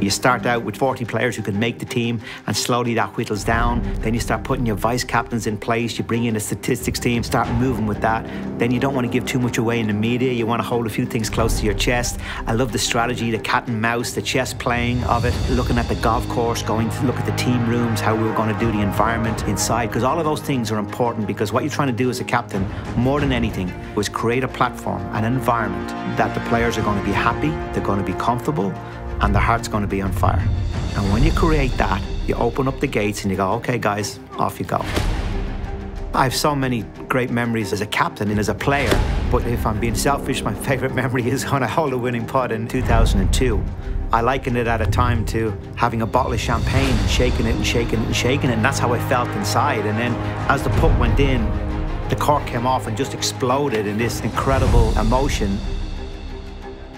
You start out with 40 players who can make the team, and slowly that whittles down. Then you start putting your vice captains in place. You bring in a statistics team, start moving with that. Then you don't want to give too much away in the media. You want to hold a few things close to your chest. I love the strategy, the cat and mouse, the chess playing of it, looking at the golf course, going to look at the team rooms, how we were going to do the environment inside, because all of those things are important because what you're trying to do as a captain, more than anything, was create a platform, an environment that the players are going to be happy, they're going to be comfortable, and their heart's going to be on fire. And when you create that, you open up the gates and you go, okay, guys, off you go. I have so many great memories as a captain and as a player, but if I'm being selfish, my favourite memory is when I hold a winning putt in 2002. I likened it at a time to having a bottle of champagne and shaking it and shaking it and shaking it, and that's how I felt inside. And then as the putt went in, the cork came off and just exploded in this incredible emotion.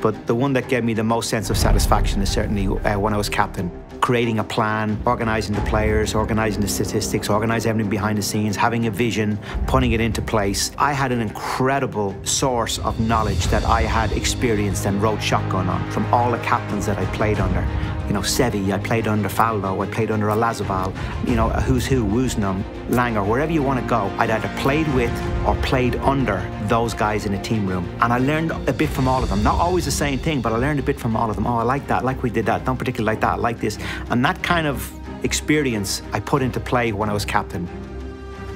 But the one that gave me the most sense of satisfaction is certainly uh, when I was captain. Creating a plan, organising the players, organising the statistics, organising everything behind the scenes, having a vision, putting it into place. I had an incredible source of knowledge that I had experienced and rode shotgun on from all the captains that I played under you know, Seve, I played under Faldo, I played under Olazabal, you know, who's who, Woosnam, Langer, wherever you want to go. I'd either played with or played under those guys in a team room. And I learned a bit from all of them. Not always the same thing, but I learned a bit from all of them. Oh, I like that, I like we did that, don't particularly like that, I like this. And that kind of experience I put into play when I was captain.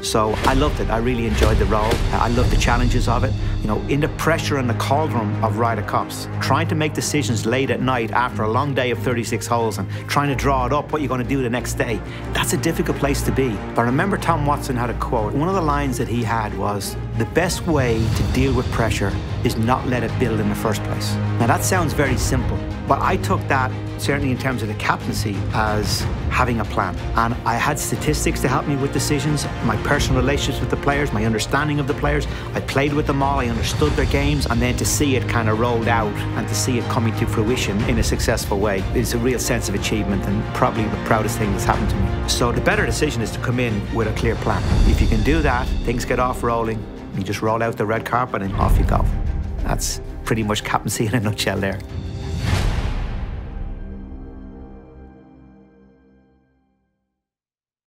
So I loved it. I really enjoyed the role. I loved the challenges of it. You know, in the pressure and the cauldron of Ryder Cups, trying to make decisions late at night after a long day of 36 holes and trying to draw it up what you're going to do the next day, that's a difficult place to be. But I remember Tom Watson had a quote. One of the lines that he had was, the best way to deal with pressure is not let it build in the first place. Now that sounds very simple, but I took that certainly in terms of the captaincy, as having a plan. And I had statistics to help me with decisions, my personal relationships with the players, my understanding of the players. I played with them all, I understood their games, and then to see it kind of rolled out and to see it coming to fruition in a successful way is a real sense of achievement and probably the proudest thing that's happened to me. So the better decision is to come in with a clear plan. If you can do that, things get off rolling, you just roll out the red carpet and off you go. That's pretty much captaincy in a nutshell there.